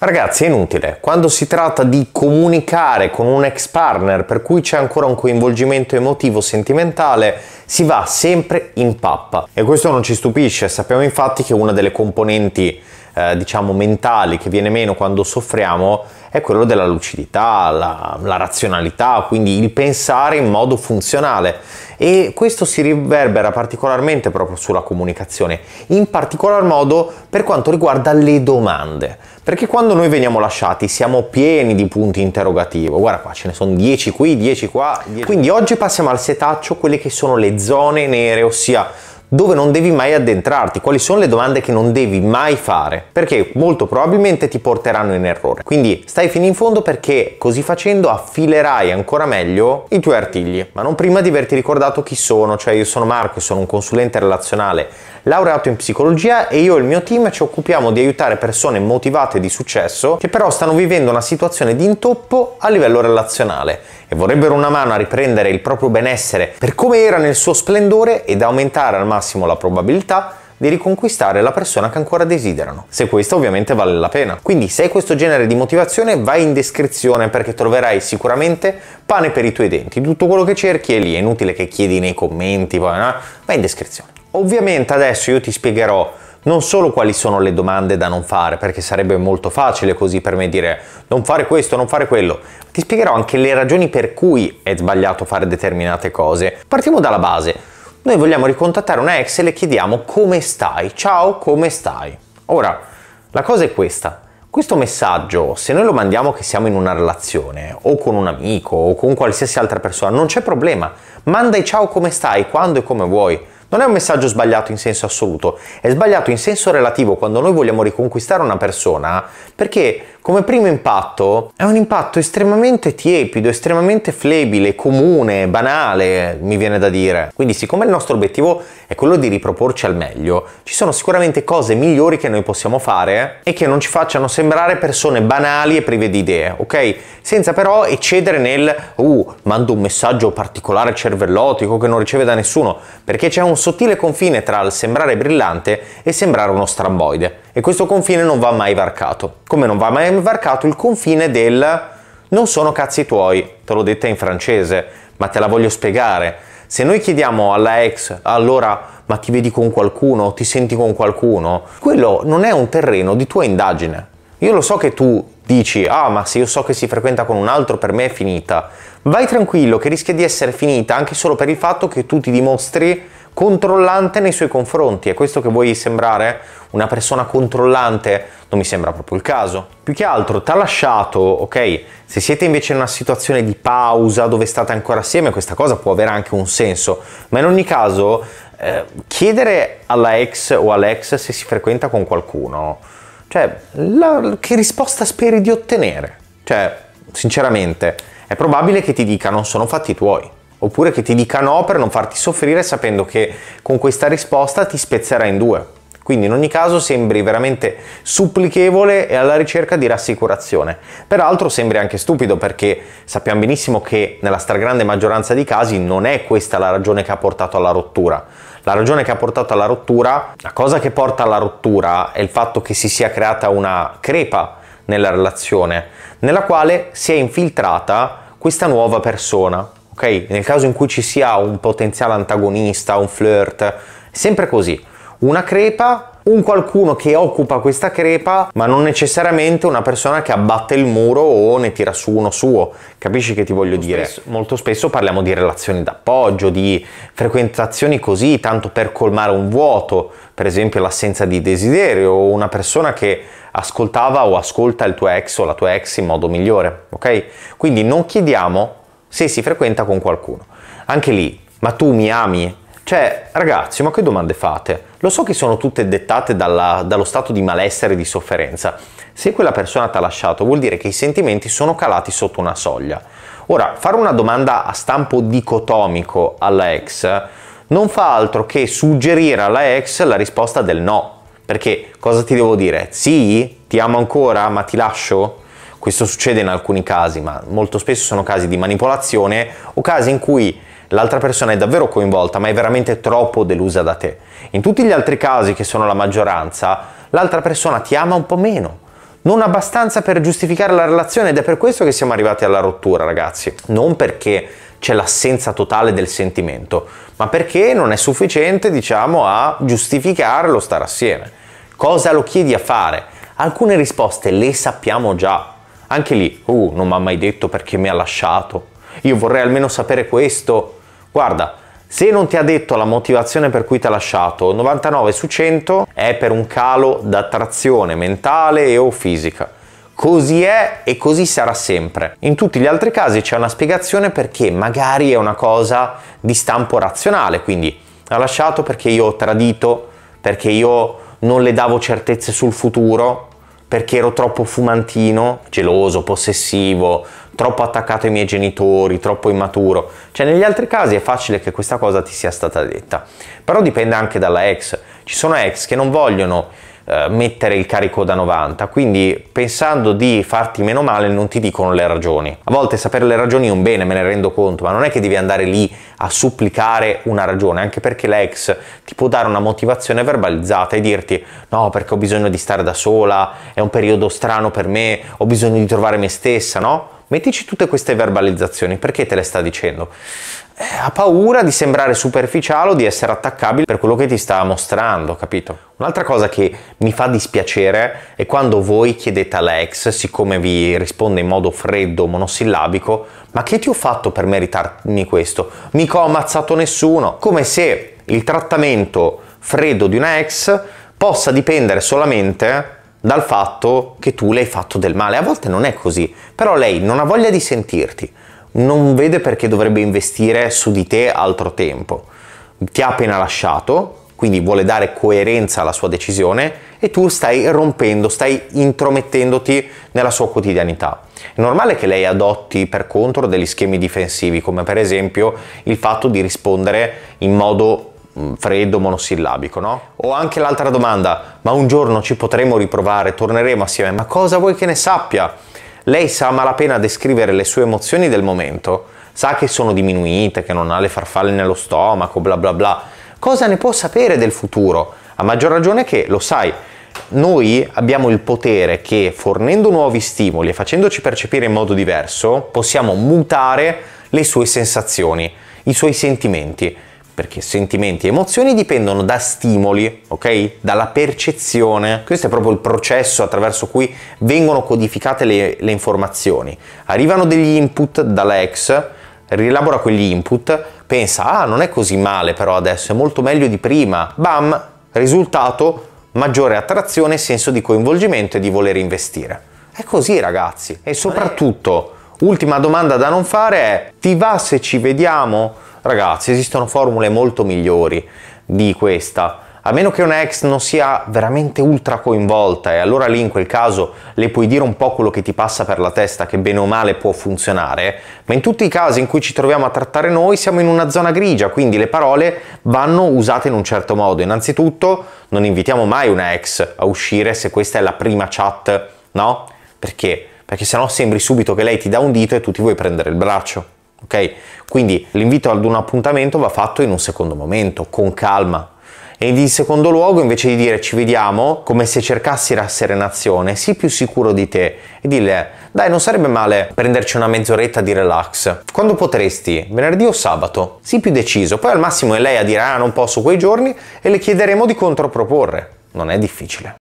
Ragazzi, è inutile. Quando si tratta di comunicare con un ex partner per cui c'è ancora un coinvolgimento emotivo sentimentale, si va sempre in pappa. E questo non ci stupisce, sappiamo infatti che una delle componenti eh, diciamo mentali che viene meno quando soffriamo è quello della lucidità, la, la razionalità, quindi il pensare in modo funzionale. E questo si riverbera particolarmente proprio sulla comunicazione, in particolar modo per quanto riguarda le domande, perché quando noi veniamo lasciati siamo pieni di punti interrogativo, guarda qua ce ne sono 10 qui, 10 qua, 10. quindi oggi passiamo al setaccio quelle che sono le zone nere, ossia dove non devi mai addentrarti, quali sono le domande che non devi mai fare, perché molto probabilmente ti porteranno in errore. Quindi stai fino in fondo perché così facendo affilerai ancora meglio i tuoi artigli, ma non prima di averti ricordato chi sono, cioè io sono Marco, sono un consulente relazionale laureato in psicologia e io e il mio team ci occupiamo di aiutare persone motivate di successo che però stanno vivendo una situazione di intoppo a livello relazionale e vorrebbero una mano a riprendere il proprio benessere per come era nel suo splendore ed aumentare al massimo la probabilità di riconquistare la persona che ancora desiderano. Se questo ovviamente vale la pena. Quindi se hai questo genere di motivazione vai in descrizione perché troverai sicuramente pane per i tuoi denti. Tutto quello che cerchi è lì, è inutile che chiedi nei commenti, vai in descrizione. Ovviamente adesso io ti spiegherò non solo quali sono le domande da non fare, perché sarebbe molto facile così per me dire non fare questo, non fare quello. Ti spiegherò anche le ragioni per cui è sbagliato fare determinate cose. Partiamo dalla base. Noi vogliamo ricontattare una ex e le chiediamo come stai? Ciao, come stai? Ora, la cosa è questa. Questo messaggio, se noi lo mandiamo che siamo in una relazione, o con un amico, o con qualsiasi altra persona, non c'è problema. Manda i ciao come stai, quando e come vuoi non è un messaggio sbagliato in senso assoluto, è sbagliato in senso relativo quando noi vogliamo riconquistare una persona perché come primo impatto è un impatto estremamente tiepido, estremamente flebile, comune, banale, mi viene da dire. Quindi siccome il nostro obiettivo è quello di riproporci al meglio, ci sono sicuramente cose migliori che noi possiamo fare e che non ci facciano sembrare persone banali e prive di idee, ok? Senza però eccedere nel uh, mando un messaggio particolare cervellotico che non riceve da nessuno, perché c'è un sottile confine tra il sembrare brillante e sembrare uno stramboide e questo confine non va mai varcato. Come non va mai varcato il confine del non sono cazzi tuoi, te l'ho detta in francese, ma te la voglio spiegare. Se noi chiediamo alla ex, allora ma ti vedi con qualcuno, ti senti con qualcuno, quello non è un terreno di tua indagine. Io lo so che tu dici, ah ma se io so che si frequenta con un altro per me è finita. Vai tranquillo che rischia di essere finita anche solo per il fatto che tu ti dimostri controllante nei suoi confronti. È questo che vuoi sembrare? Una persona controllante? Non mi sembra proprio il caso. Più che altro, ti ha lasciato, ok? Se siete invece in una situazione di pausa dove state ancora assieme, questa cosa può avere anche un senso. Ma in ogni caso, eh, chiedere alla ex o all'ex se si frequenta con qualcuno, cioè, la, che risposta speri di ottenere? Cioè, sinceramente, è probabile che ti dica non sono fatti tuoi oppure che ti dica no per non farti soffrire sapendo che con questa risposta ti spezzerà in due. Quindi in ogni caso sembri veramente supplichevole e alla ricerca di rassicurazione. Peraltro sembri anche stupido perché sappiamo benissimo che nella stragrande maggioranza dei casi non è questa la ragione che ha portato alla rottura. La ragione che ha portato alla rottura, la cosa che porta alla rottura è il fatto che si sia creata una crepa nella relazione, nella quale si è infiltrata questa nuova persona, ok? Nel caso in cui ci sia un potenziale antagonista, un flirt, è sempre così. Una crepa, un qualcuno che occupa questa crepa, ma non necessariamente una persona che abbatte il muro o ne tira su uno suo. Capisci che ti voglio molto dire? Spesso, molto spesso parliamo di relazioni d'appoggio, di frequentazioni così, tanto per colmare un vuoto, per esempio l'assenza di desiderio o una persona che ascoltava o ascolta il tuo ex o la tua ex in modo migliore, ok? Quindi non chiediamo se si frequenta con qualcuno. Anche lì, ma tu mi ami? Cioè, ragazzi, ma che domande fate? Lo so che sono tutte dettate dalla, dallo stato di malessere e di sofferenza. Se quella persona ti ha lasciato, vuol dire che i sentimenti sono calati sotto una soglia. Ora, fare una domanda a stampo dicotomico alla ex non fa altro che suggerire alla ex la risposta del no. Perché cosa ti devo dire? Sì, ti amo ancora, ma ti lascio? Questo succede in alcuni casi, ma molto spesso sono casi di manipolazione o casi in cui l'altra persona è davvero coinvolta, ma è veramente troppo delusa da te. In tutti gli altri casi, che sono la maggioranza, l'altra persona ti ama un po' meno, non abbastanza per giustificare la relazione ed è per questo che siamo arrivati alla rottura, ragazzi. Non perché c'è l'assenza totale del sentimento, ma perché non è sufficiente, diciamo, a giustificare lo stare assieme. Cosa lo chiedi a fare? Alcune risposte le sappiamo già. Anche lì, uh, non mi ha mai detto perché mi ha lasciato. Io vorrei almeno sapere questo. Guarda, se non ti ha detto la motivazione per cui ti ha lasciato, 99 su 100 è per un calo d'attrazione mentale e o fisica. Così è e così sarà sempre. In tutti gli altri casi c'è una spiegazione perché magari è una cosa di stampo razionale, quindi ha lasciato perché io ho tradito, perché io non le davo certezze sul futuro, perché ero troppo fumantino, geloso, possessivo, troppo attaccato ai miei genitori, troppo immaturo. Cioè negli altri casi è facile che questa cosa ti sia stata detta. Però dipende anche dalla ex. Ci sono ex che non vogliono eh, mettere il carico da 90, quindi pensando di farti meno male non ti dicono le ragioni. A volte sapere le ragioni è un bene, me ne rendo conto, ma non è che devi andare lì a supplicare una ragione, anche perché l'ex ti può dare una motivazione verbalizzata e dirti no perché ho bisogno di stare da sola, è un periodo strano per me, ho bisogno di trovare me stessa, no? Mettici tutte queste verbalizzazioni, perché te le sta dicendo? Eh, ha paura di sembrare superficiale o di essere attaccabile per quello che ti sta mostrando, capito? Un'altra cosa che mi fa dispiacere è quando voi chiedete all'ex, siccome vi risponde in modo freddo, monosillabico, ma che ti ho fatto per meritarmi questo? Mica ho ammazzato nessuno. Come se il trattamento freddo di una ex possa dipendere solamente dal fatto che tu le hai fatto del male. A volte non è così, però lei non ha voglia di sentirti non vede perché dovrebbe investire su di te altro tempo. Ti ha appena lasciato, quindi vuole dare coerenza alla sua decisione e tu stai rompendo, stai intromettendoti nella sua quotidianità. È normale che lei adotti per contro degli schemi difensivi, come per esempio il fatto di rispondere in modo mm, freddo, monosillabico, no? O anche l'altra domanda, ma un giorno ci potremo riprovare, torneremo assieme, ma cosa vuoi che ne sappia? Lei sa a malapena descrivere le sue emozioni del momento, sa che sono diminuite, che non ha le farfalle nello stomaco, bla bla bla. Cosa ne può sapere del futuro? A maggior ragione che, lo sai, noi abbiamo il potere che fornendo nuovi stimoli e facendoci percepire in modo diverso, possiamo mutare le sue sensazioni, i suoi sentimenti perché sentimenti e emozioni dipendono da stimoli, ok? Dalla percezione. Questo è proprio il processo attraverso cui vengono codificate le, le informazioni. Arrivano degli input dalla ex, rielabora quegli input, pensa, ah, non è così male però adesso, è molto meglio di prima. Bam, risultato, maggiore attrazione, senso di coinvolgimento e di voler investire. È così ragazzi. E soprattutto, ultima domanda da non fare è, ti va se ci vediamo? Ragazzi, esistono formule molto migliori di questa. A meno che una ex non sia veramente ultra coinvolta e allora lì in quel caso le puoi dire un po' quello che ti passa per la testa che bene o male può funzionare, ma in tutti i casi in cui ci troviamo a trattare noi siamo in una zona grigia, quindi le parole vanno usate in un certo modo. Innanzitutto non invitiamo mai una ex a uscire se questa è la prima chat, no? Perché? Perché sennò sembri subito che lei ti dà un dito e tu ti vuoi prendere il braccio ok? Quindi l'invito ad un appuntamento va fatto in un secondo momento, con calma. E in secondo luogo, invece di dire ci vediamo, come se cercassi rasserenazione, sii più sicuro di te e dille dai, non sarebbe male prenderci una mezz'oretta di relax. Quando potresti? Venerdì o sabato? Sii più deciso, poi al massimo è lei a dire ah non posso quei giorni e le chiederemo di controproporre. Non è difficile.